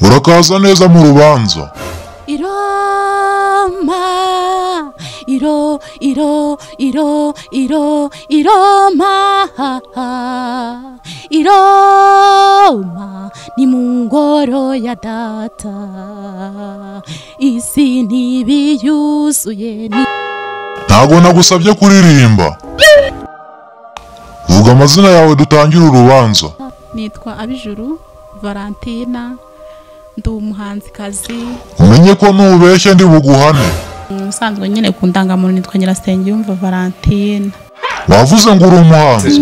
urakaza neza mu rubanza. Iroma iro iro iro iro iroma iroma ni mu ngoro ya data. Isi ntibiyuzuye ntabwo nagusabye kuririmba. Vuga amazina yawe dutangire urubanza nitwa Abijuru Valentina ndi umuhanzikazi. Umenye ko nubeshya ndi buguhane. Usanzwe nyine ku ndangamuntu nitwa Nyirasengiyumva Valentine wavuze ngo uri umuhanzi?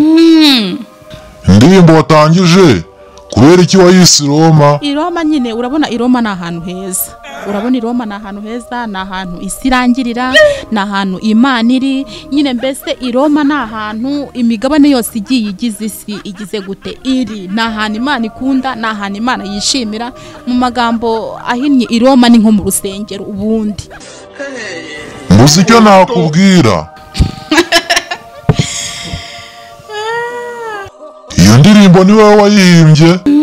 Indirimbo watangije kubera iki wayise Roma i Roma nyine urabona i Roma ni ahantu heza. Urabona i Roma ni ahantu heza ni ahantu isi irangirira ni ahantu imana iri. Nyine mbese i Roma ni ahantu imigabane yose igiye igize isi igize gute? Iri. Ni ahantu imana ikunda ni ahantu imana yishimira. Mu magambo ahinnye i Roma ni nko mu rusengero ubundi. Mbuze icyo nakubwira. Iyo ndirimbo ni wowe wayihimbye.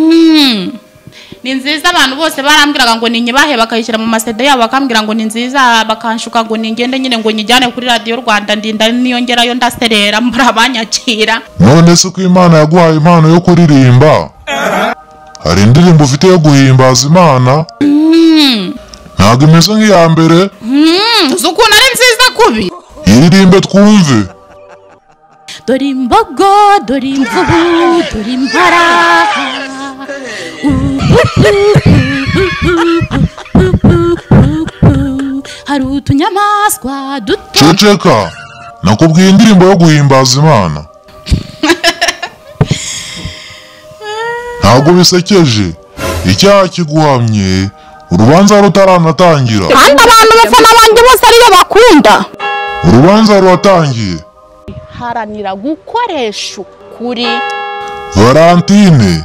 Ni nziza abantu bose barambwiraga ngo ninyibahe bakayishyira mu masede yabo bakambwira ngo ni nziza bakanshuka ngo ningende nyine ngo nyijyane kuri radiyo rwanda ndinda niyongerayo ndaserera mbura abanyakira none se ko imana yaguhaye impano yo kuririmba? Hari indirimbo ufite yo guhimbaza imana? Ntabwo imeze nk'iya mbere? Uzi ukuntu ari nziza kubi? Iririmbe twumve. Dore imbogo dore imvubu dore impara hari utunyamaswa duto. Ceceka nakubwiye indirimbo yo guhimbaza imana. Ntabwo bisekeje icyaha kiguhamye urubanza rutaranatangira. Kandi abantu bafana banjye bose ariyo bakunda. Urubanza ruratangiye. Haranira gukoresha ukuri. Valentine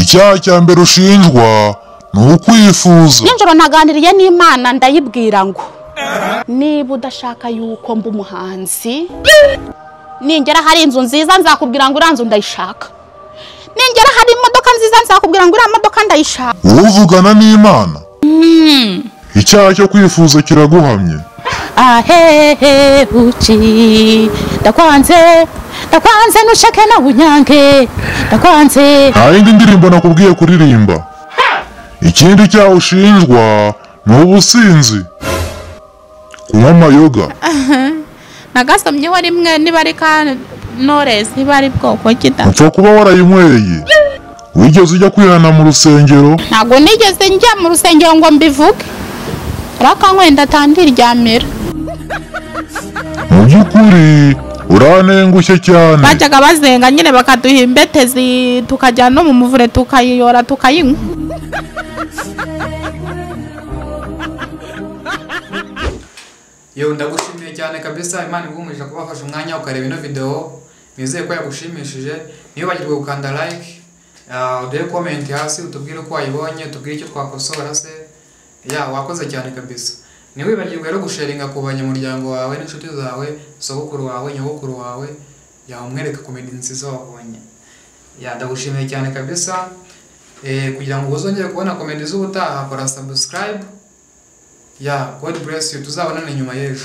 icyaha cya mbere ushinjwa ni ukwifuza. Nijoro naganiriye n'imana ndayibwira ngo niba udashaka yuko mba umuhanzi ningera hari inzu nziza nzakubwira ngo uriya nzu ndayishaka. Ningera hari imodoka nziza nzakubwira ngo uriya modoka ndayishaka. Uvugana n'imana? Icyaha cyo kwifuza kiraguhamye? Ahehe buki ndakwanze. Ndakwanze nushake na bunyange ndakwanze. Nta yindi ndirimbo nakubwiye kuririmba. Ikindi cyaha ushinjwa ni ubusinzi kunywa amayoga nagasomyeho rimwe niba ari ka noresi niba ari bwoko kita upfa kuba warayinyweye wigeze ujya kwihana mu rusengero? Ntabwo nigeze njya mu rusengero ngo mbivuge. Rakanyweye ndatandiryamira mu by'ukuri uranengushye cyane. Bajyaga bazenga nyine bakaduha imbetezi tukajya no mu muvure tukayiyora tukayinywa. Yewe ndagushimiye cyane kabisa. Imana iguhumurije kuba wafashe umwanya ukareba ino video. Nizeye ko yagushimishije. Ntibibagirwe gukanda like ah, uduhe comment hasi utubwire uko wayibonye utubwire icyo twakosora se. Ya wakoze cyane kabisa. Ntiwibagirwe rero gusharinga ku banyamuryango wawe n'inshuti zawe sogokuru wawe nyogokuru wawe ya umwereke komedi nziza wabonye. Ndagushimiye cyane kabisa. Eh, kugira ngo uzongere kubona komedi z'ubutaha kora subscribe. Ya god bless you. Tuzabonane nyuma y'ejo.